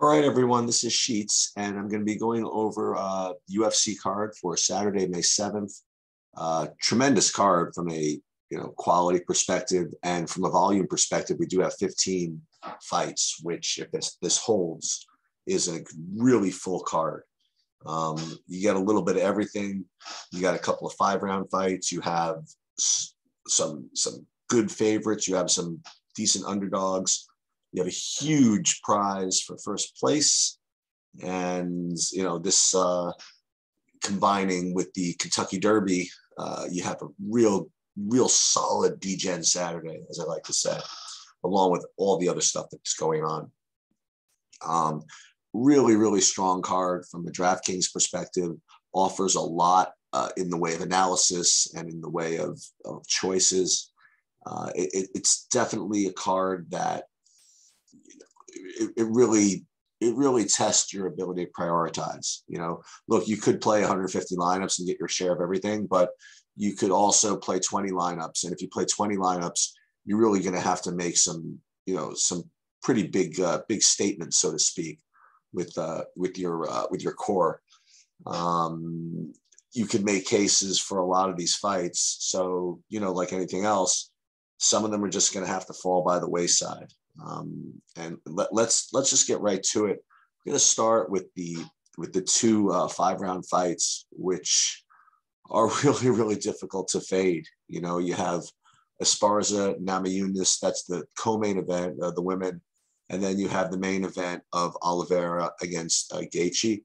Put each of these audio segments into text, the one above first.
All right, everyone, this is Sheets, and I'm going to be going over uh, UFC card for Saturday, May 7th. Uh, tremendous card from a you know quality perspective and from a volume perspective. We do have 15 fights, which if this, this holds, is a really full card. Um, you get a little bit of everything. You got a couple of five round fights. You have some some good favorites. You have some decent underdogs you have a huge prize for first place. And, you know, this uh, combining with the Kentucky Derby, uh, you have a real, real solid DGen Saturday, as I like to say, along with all the other stuff that's going on. Um, really, really strong card from the DraftKings perspective, offers a lot uh, in the way of analysis and in the way of, of choices. Uh, it, it's definitely a card that it, it really it really tests your ability to prioritize. You know, look, you could play 150 lineups and get your share of everything, but you could also play 20 lineups. And if you play 20 lineups, you're really going to have to make some, you know, some pretty big, uh, big statements, so to speak, with uh, with your uh, with your core. Um, you could make cases for a lot of these fights. So you know, like anything else, some of them are just going to have to fall by the wayside. Um, and let, us let's, let's just get right to it. We're going to start with the with the two uh, five round fights, which are really really difficult to fade. You know, you have Esparza Namajunas. That's the co-main event, uh, the women, and then you have the main event of Oliveira against uh, Gaethje.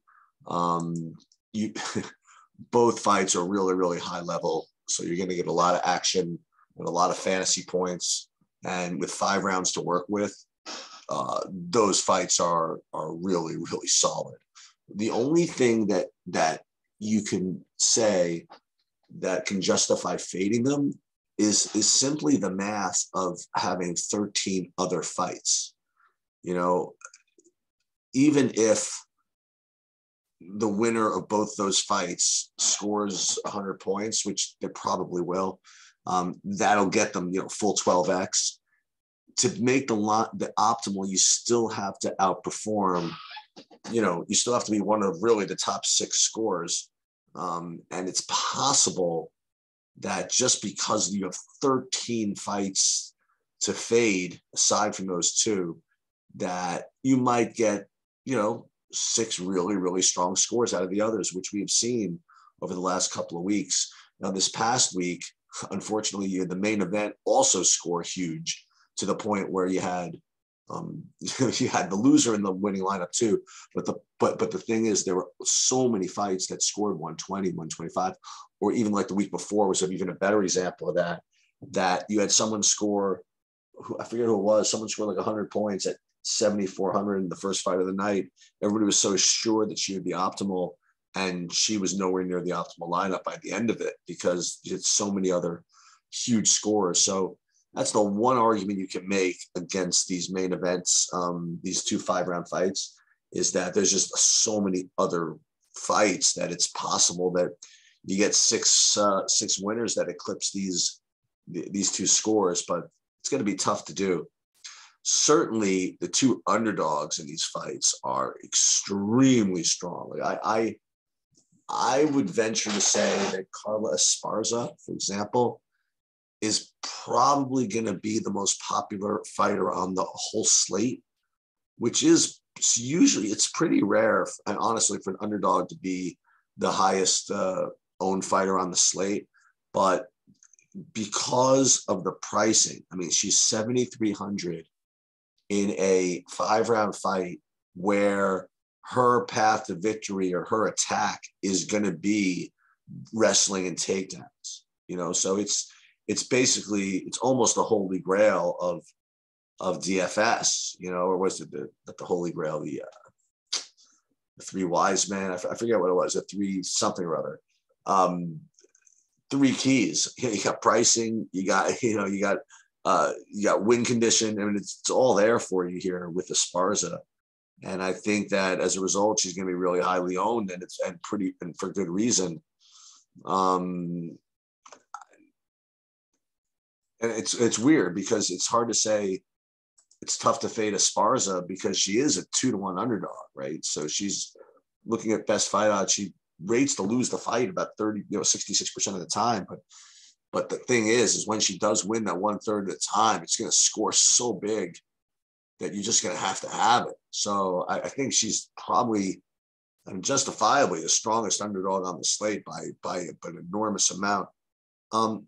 Um, you both fights are really really high level, so you're going to get a lot of action and a lot of fantasy points and with five rounds to work with, uh, those fights are are really really solid. The only thing that that you can say that can justify fading them is is simply the math of having 13 other fights. You know, even if the winner of both those fights scores 100 points, which they probably will, um, that'll get them, you know, full 12x. To make the lot the optimal, you still have to outperform. You know, you still have to be one of really the top six scores, um, and it's possible that just because you have 13 fights to fade, aside from those two, that you might get, you know, six really, really strong scores out of the others, which we have seen over the last couple of weeks. Now, this past week, unfortunately, the main event also score huge to the point where you had um, you had the loser in the winning lineup too. But the but but the thing is, there were so many fights that scored 120, 125, or even like the week before was even a better example of that. That you had someone score, who, I forget who it was, someone scored like 100 points at 7,400 in the first fight of the night. Everybody was so sure that she would be optimal and she was nowhere near the optimal lineup by the end of it because it's so many other huge scores. So that's the one argument you can make against these main events, um, these two five round fights, is that there's just so many other fights that it's possible that you get six uh, six winners that eclipse these these two scores, but it's going to be tough to do. Certainly, the two underdogs in these fights are extremely strong. Like I, I I would venture to say that Carla Esparza, for example, is probably going to be the most popular fighter on the whole slate, which is usually it's pretty rare, honestly, for an underdog to be the highest uh, owned fighter on the slate. But because of the pricing, I mean, she's 7,300 in a five round fight where her path to victory or her attack is going to be wrestling and takedowns you know so it's it's basically it's almost the holy grail of of dfs you know or was it the, the holy grail the, uh, the three wise men? I, f- I forget what it was the three something or other. Um three keys. You got pricing you got you know you got uh you got win condition. I mean it's, it's all there for you here with the Sparza and I think that as a result, she's going to be really highly owned, and it's and pretty and for good reason. Um, and it's it's weird because it's hard to say it's tough to fade Esparza because she is a two to one underdog, right? So she's looking at best fight odds. She rates to lose the fight about 30, you know, 66% of the time. But but the thing is, is when she does win that one third of the time, it's going to score so big that you're just going to have to have it. So I, I think she's probably and justifiably the strongest underdog on the slate by by an enormous amount. Um,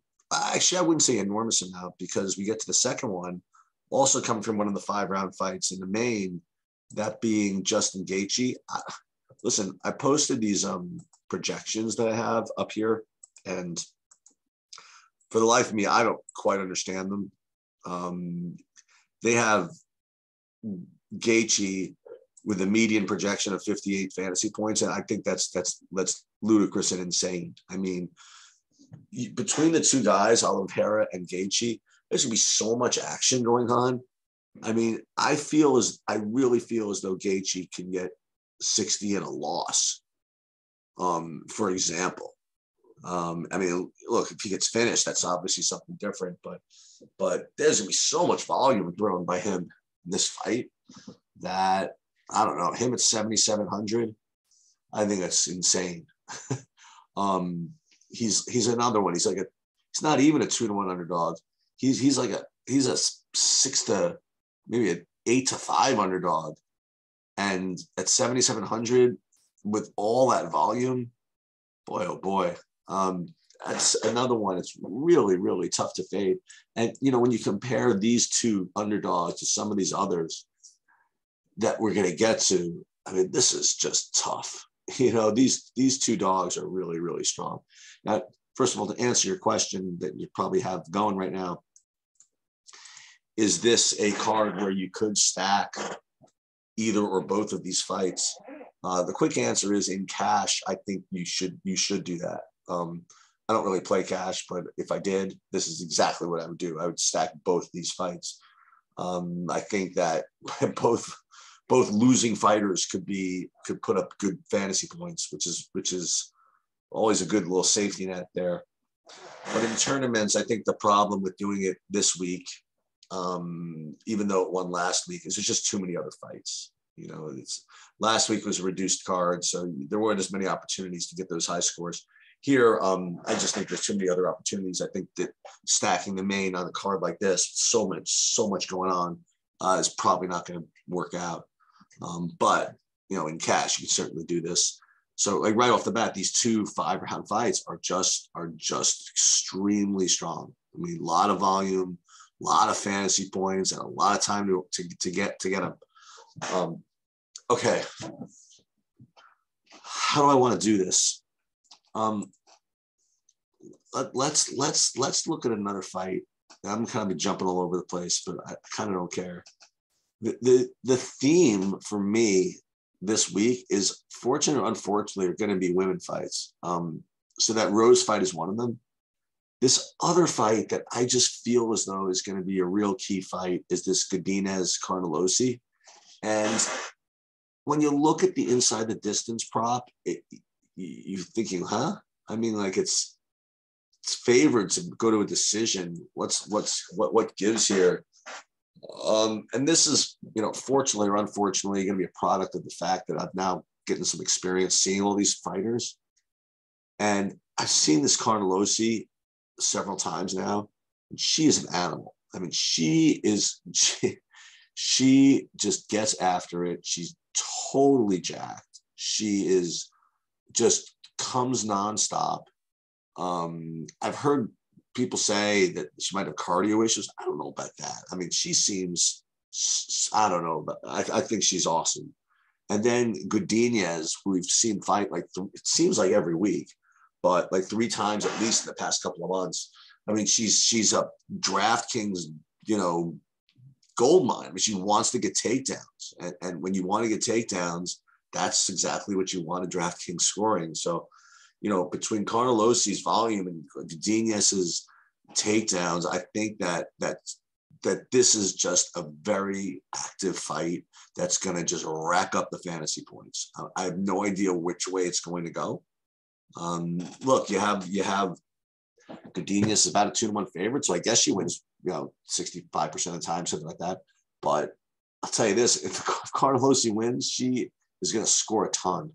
actually, I wouldn't say enormous amount because we get to the second one, also coming from one of the five round fights in the main, that being Justin Gaethje. I, listen, I posted these um, projections that I have up here, and for the life of me, I don't quite understand them. Um, they have Gaethje with a median projection of 58 fantasy points, and I think that's that's that's ludicrous and insane. I mean, between the two guys, Oliveira and Gaethje, there's gonna be so much action going on. I mean, I feel as I really feel as though Gaethje can get 60 in a loss. Um, for example. Um, I mean, look, if he gets finished, that's obviously something different, but but there's gonna be so much volume thrown by him in this fight that I don't know, him at 7,700. I think that's insane. um, he's he's another one. He's like a he's not even a two to one underdog. He's he's like a he's a six to maybe an eight to five underdog. And at 7,700 with all that volume, boy, oh boy. Um, that's another one. It's really, really tough to fade. And, you know, when you compare these two underdogs to some of these others that we're going to get to, I mean, this is just tough. You know, these these two dogs are really, really strong. Now, first of all, to answer your question that you probably have going right now, is this a card where you could stack either or both of these fights? Uh, the quick answer is in cash. I think you should you should do that. Um, I don't really play cash, but if I did, this is exactly what I would do. I would stack both these fights. Um, I think that both both losing fighters could be could put up good fantasy points, which is which is always a good little safety net there. But in tournaments, I think the problem with doing it this week um, even though it won last week, is there's just too many other fights. You know, it's last week was a reduced card, so there weren't as many opportunities to get those high scores. Here, um, I just think there's too many other opportunities. I think that stacking the main on a card like this, so much, so much going on, uh, is probably not going to work out. Um, but you know, in cash, you can certainly do this. So, like right off the bat, these two five round fights are just are just extremely strong. I mean, a lot of volume, a lot of fantasy points and a lot of time to, to, to get to get them. Um, okay. How do I want to do this? Um, let, let's let's let's look at another fight. I'm kind of jumping all over the place, but I, I kind of don't care. The, the the theme for me this week is fortunate or unfortunately are going to be women fights. Um, so that Rose fight is one of them. This other fight that I just feel as though is going to be a real key fight is this Godinez Carnelossi. And when you look at the inside the distance prop, it, you're thinking, huh? I mean, like it's it's favored to go to a decision. What's what's what what gives here? Um, and this is, you know, fortunately or unfortunately, going to be a product of the fact that I've now getting some experience seeing all these fighters, and I've seen this Carnelossi several times now. She is an animal. I mean, she is she, she just gets after it. She's totally jacked. She is just comes nonstop. Um, I've heard people say that she might have cardio issues. I don't know about that. I mean, she seems, I don't know, but I, I think she's awesome. And then Godinez, who we've seen fight like, th- it seems like every week but like three times at least in the past couple of months. I mean, she's she's a DraftKings, you know, gold mine. I mean, she wants to get takedowns, and, and when you want to get takedowns, that's exactly what you want a DraftKings scoring. So, you know, between Carnelossi's volume and Godinez's takedowns, I think that that that this is just a very active fight that's going to just rack up the fantasy points. I have no idea which way it's going to go. Um, look, you have you have Godinez is about a two to one favorite, so I guess she wins, you know, 65% of the time, something like that. But I'll tell you this: if Carnelossi wins, she is going to score a ton.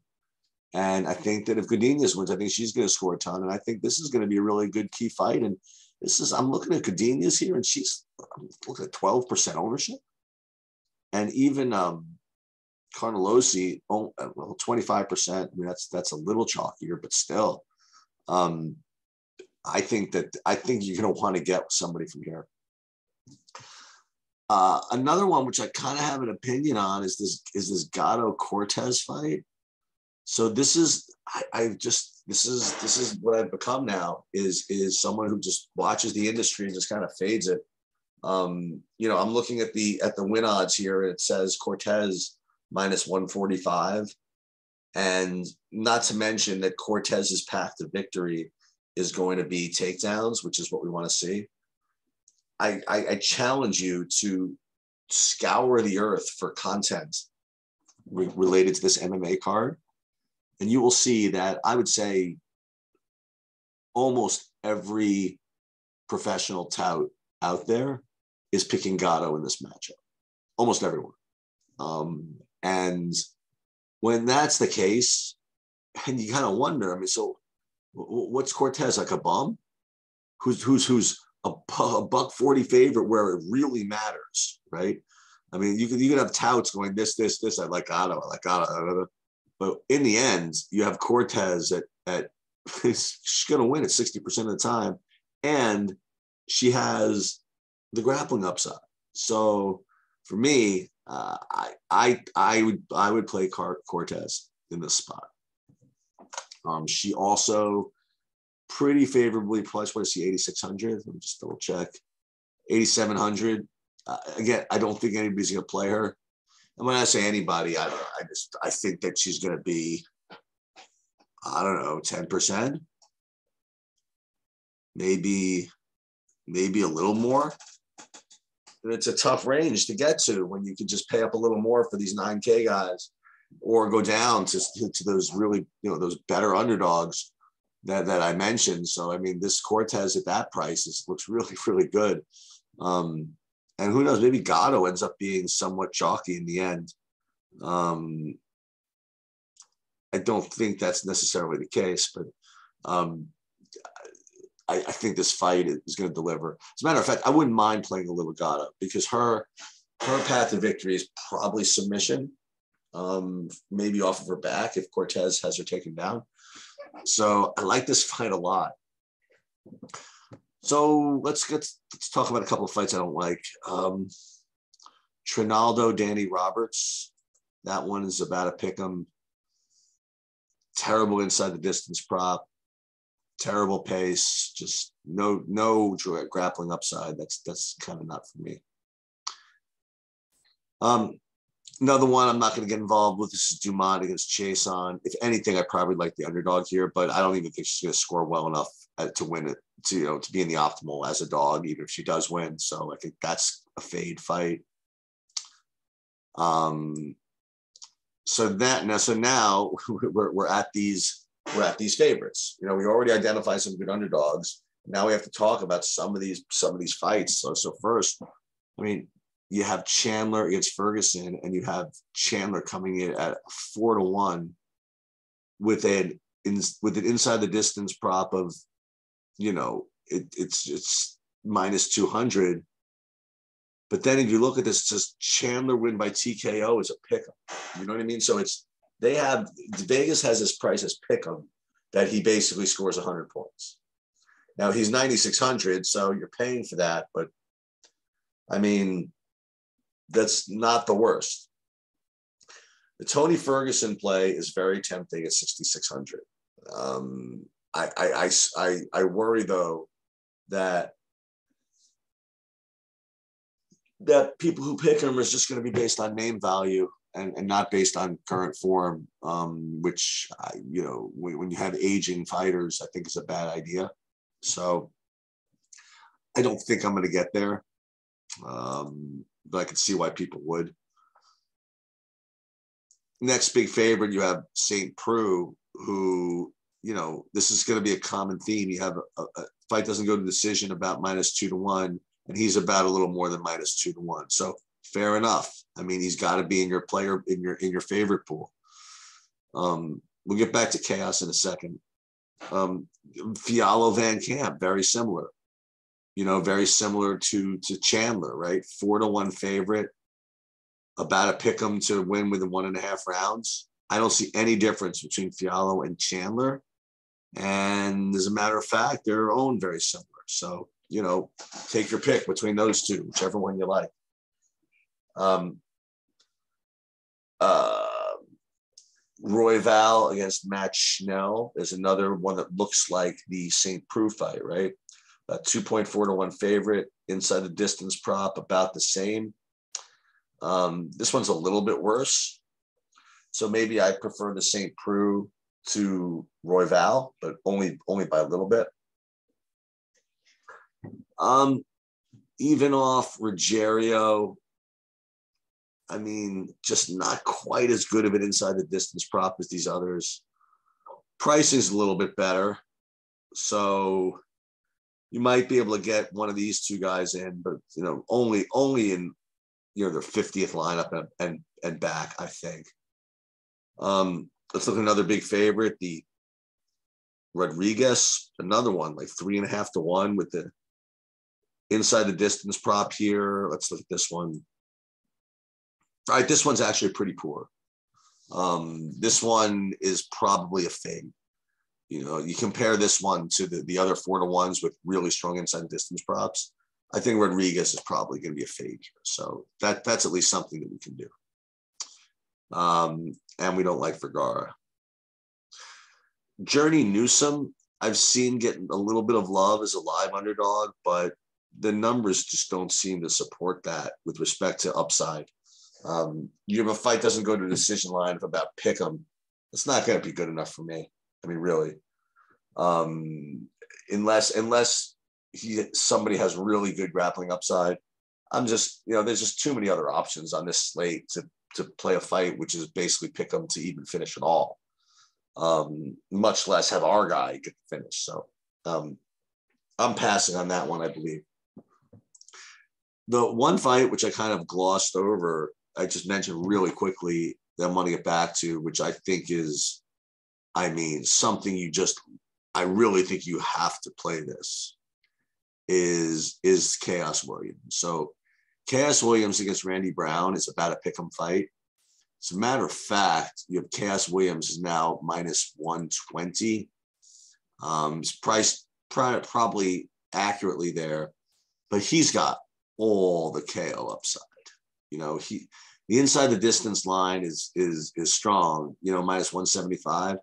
And I think that if Godinez wins, I think she's going to score a ton. And I think this is going to be a really good key fight. And this is, I'm looking at Godinez here, and she's I'm looking at 12% ownership. And even um, Carnelossi, oh, well, 25%. I mean, that's that's a little chalkier, but still. Um, I think that I think you're going to want to get somebody from here. Uh, another one which I kind of have an opinion on is this is this Gatto Cortez fight. So this is I, I just this is this is what I've become now is is someone who just watches the industry and just kind of fades it. Um, you know, I'm looking at the at the win odds here, and it says Cortez minus 145. And not to mention that Cortez's path to victory is going to be takedowns, which is what we want to see. I, I, I challenge you to scour the earth for content re- related to this MMA card. And you will see that I would say almost every professional tout out there is picking Gatto in this matchup. Almost everyone. Um, and when that's the case, and you kind of wonder, I mean, so what's Cortez like a bum? Who's who's who's a, a buck 40 favorite where it really matters, right? I mean, you could you could have touts going this, this, this. I like Otto, I like Otto. But in the end, you have Cortez at at she's gonna win at 60% of the time. And she has the grappling upside. So for me, uh, I I I would I would play Cortez in this spot. Um, she also pretty favorably priced. What is she? Eighty six hundred. Let me just double check. Eighty seven hundred. Uh, again, I don't think anybody's going to play her. And when I say anybody, I don't. Know, I just I think that she's going to be. I don't know, ten percent. Maybe, maybe a little more And it's a tough range to get to when you can just pay up a little more for these 9K guys or go down to, to those really, you know, those better underdogs that, that I mentioned. So, I mean, this Cortez at that price is, looks really, really good. Um, and who knows, maybe Gatto ends up being somewhat chalky in the end. Um, I don't think that's necessarily the case, but um, I, I think this fight is going to deliver. As a matter of fact, I wouldn't mind playing a little Gatto because her her path to victory is probably submission, um, maybe off of her back if Cortez has her taken down. So I like this fight a lot. So let's get let's talk about a couple of fights I don't like. Um, Trinaldo, Danny Roberts. That one is about a pick 'em. Terrible inside the distance prop terrible pace, just no no grappling upside. That's that's kind of not for me. Um, another one I'm not going to get involved with. This is Dumont against Chiasson. If anything, I probably like the underdog here, but I don't even think she's going to score well enough uh, to win it. To you know, to be in the optimal as a dog, even if she does win. So I think that's a fade fight. Um. So that now, so now we're, we're at these we're at these favorites. You know, we already identified some good underdogs. Now we have to talk about some of these some of these fights. So so first, I mean, you have Chandler against Ferguson, and you have Chandler coming in at four to one with an in, with an inside the distance prop of, you know, it, it's it's minus two hundred. But then if you look at this, just Chandler win by TKO is a pickup. You know what I mean? So it's they have Vegas has this price as pick'em that he basically scores 100 points. Now he's 9600, so you're paying for that, but I mean, that's not the worst. The Tony Ferguson play is very tempting at 6600. Um, I, I, I, I worry though that that people who pick him is just going to be based on name value and, and not based on current form, um, which, I, you know, when, when you have aging fighters, I think is a bad idea. So I don't think I'm going to get there, um, but I can see why people would. Next big favorite, you have St. Preux, who, you know, this is going to be a common theme. You have a, a fight doesn't go to decision about minus two to one, and he's about a little more than minus two to one. So fair enough. I mean, he's got to be in your player in your in your favorite pool. Um, we'll get back to Khaos in a second. Um, Fialho Van Camp, very similar. You know, very similar to to Chandler, right? Four to one favorite, about a pick him to win within one and a half rounds. I don't see any difference between Fialho and Chandler. And as a matter of fact, they're owned very similar. So, you know, take your pick between those two, whichever one you like. Um, uh, Royval against Matt Schnell is another one that looks like the St. Preux fight, right? A 2.4 to 1 favorite, inside the distance prop, about the same. Um, this one's a little bit worse. So maybe I prefer the St. Preux to Royval, but only only by a little bit. Um, even off Ruggiero, I mean, just not quite as good of an inside the distance prop as these others. Price is a little bit better. So you might be able to get one of these two guys in, but you know, only only in you know their 50th lineup and and, and back, I think. Um, let's look at another big favorite, the Rodriguez, another one, like three and a half to one with the inside the distance prop here. Let's look at this one. All right, this one's actually pretty poor. Um, this one is probably a fade. You know, you compare this one to the, the other four to ones with really strong inside distance props. I think Rodriguez is probably going to be a fade. So that that's at least something that we can do. Um, and we don't like Vergara. Journey Newson, I've seen get a little bit of love as a live underdog, but the numbers just don't seem to support that with respect to upside. Um, you have a fight doesn't go to the decision line of about pick them. It's not going to be good enough for me. I mean, really, um, unless unless he somebody has really good grappling upside. I'm just you know there's just too many other options on this slate to to play a fight, which is basically pick them to even finish at all. Um, much less have our guy get the finish. So um, I'm passing on that one, I believe. The one fight which I kind of glossed over I just mentioned really quickly that I want to get back to, which I think is, I mean, something you just, I really think you have to play this is is Khaos Williams. So Khaos Williams against Randy Brown is about a pick 'em fight. As a matter of fact, you have Khaos Williams is now minus 120. Um, it's priced probably accurately there, but he's got all the KO upside. You know, he the inside the distance line is is is strong. You know, minus one seventy five.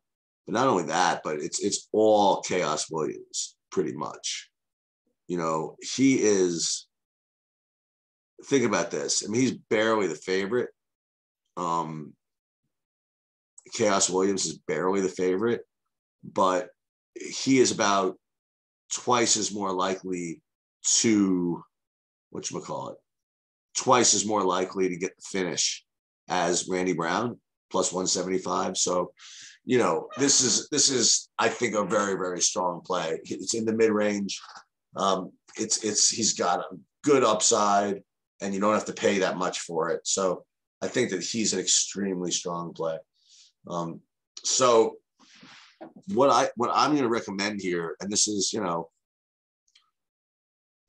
But not only that, but it's it's all Khaos Williams pretty much. You know, he is. Think about this. I mean, he's barely the favorite. Um, Khaos Williams is barely the favorite, but he is about twice as more likely to what you call it twice as more likely to get the finish as Randy Brown plus 175. So, you know, this is this is I think a very very strong play. It's in the mid range. Um, it's it's he's got a good upside, and you don't have to pay that much for it. So I think that he's an extremely strong play. Um, so what I what I'm going to recommend here, and this is you know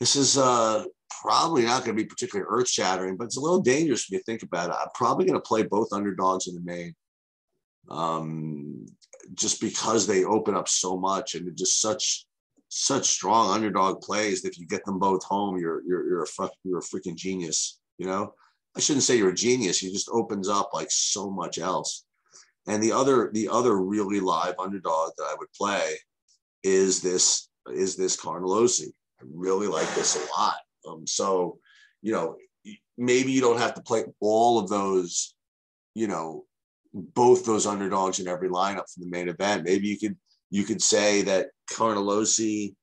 this is uh probably not going to be particularly earth shattering, but it's a little dangerous if you think about it. I'm probably going to play both underdogs in the main, um, just because they open up so much and just such such strong underdog plays that if you get them both home, you're you're you're a you're a freaking genius. You know, I shouldn't say you're a genius. He just opens up like so much else. And the other the other really live underdog that I would play is this is this Carnelossi. I really like this a lot. Um, so, you know, maybe you don't have to play all of those, you know, both those underdogs in every lineup for the main event. Maybe you could you could say that Carnelossi,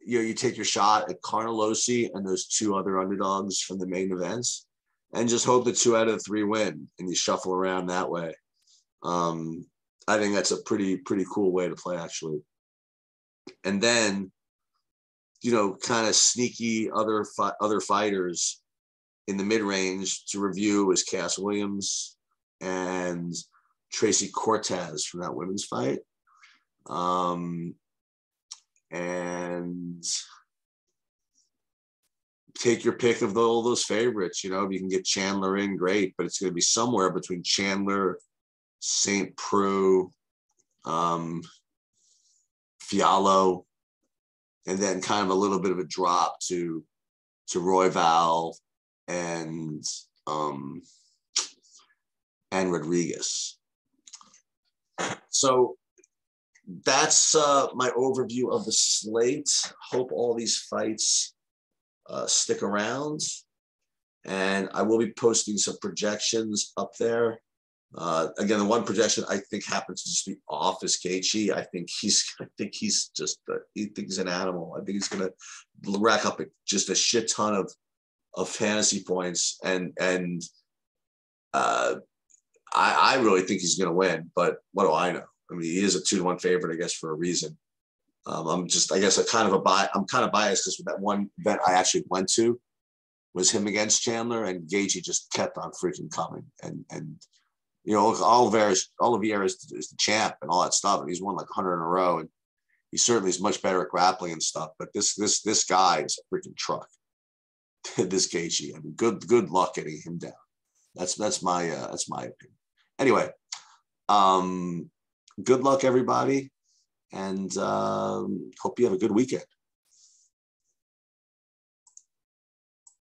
you know, you take your shot at Carnelossi and those two other underdogs from the main events, and just hope that two out of the three win, and you shuffle around that way. Um, I think that's a pretty pretty cool way to play actually. And then you know, kind of sneaky other fi- other fighters in the mid range to review is Khaos Williams and Tracy Cortez from that women's fight. Um, and take your pick of the, all those favorites. You know, if you can get Chandler in, great, but it's going to be somewhere between Chandler, St. Preux, um, Fialho, and then kind of a little bit of a drop to to Royval and um, and Rodriguez. So that's uh, my overview of the slate. Hope all these fights uh, stick around. And I will be posting some projections up there. Uh, again, the one projection I think happens to just be off is Gaethje. I think he's, I think he's just, uh, he thinks an animal. I think he's going to rack up just a shit ton of, of fantasy points, and and uh, I, I really think he's going to win. But what do I know? I mean, he is a two to one favorite, I guess, for a reason. Um, I'm just, I guess, a kind of a bi- I'm kind of biased because that one event I actually went to was him against Chandler, and Gaethje just kept on freaking coming. And and you know, Oliveira's Oliveira is, is the champ and all that stuff, and he's won like 100 in a row, and he certainly is much better at grappling and stuff. But this this this guy is a freaking truck. this Gaethje, I mean, good good luck getting him down. That's that's my uh, that's my opinion. Anyway, um, good luck everybody and um, hope you have a good weekend.